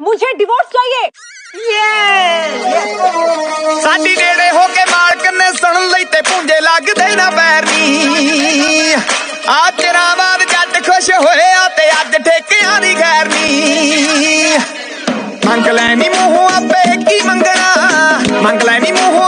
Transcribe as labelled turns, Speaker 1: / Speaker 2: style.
Speaker 1: मुझे डिवोर्स चाहिए
Speaker 2: ਸਾਡੀ ਨੇੜੇ ਹੋ ਕੇ ਮਾਲਕ ਨੇ ਸੁਣ ਲਈ ਤੇ ਪੁੰਜੇ ਲੱਗਦੇ ਨਾ ਪੈਰਨੀ ਆ ਤੇਰਾ ਬਾਦ ਜੱਟ ਖੁਸ਼ ਹੋਇਆ ਤੇ ਅੱਜ ਠੇਕਿਆਂ ਦੀ ਖੈਰ ਨੀ ਮੰਗ ਲੈ ਨੀ ਮੂੰਹ ਆਪੇ ਕੀ ਮੰਗਣਾ ਮੰਗ ਲੈ ਨੀ ਮੂੰਹ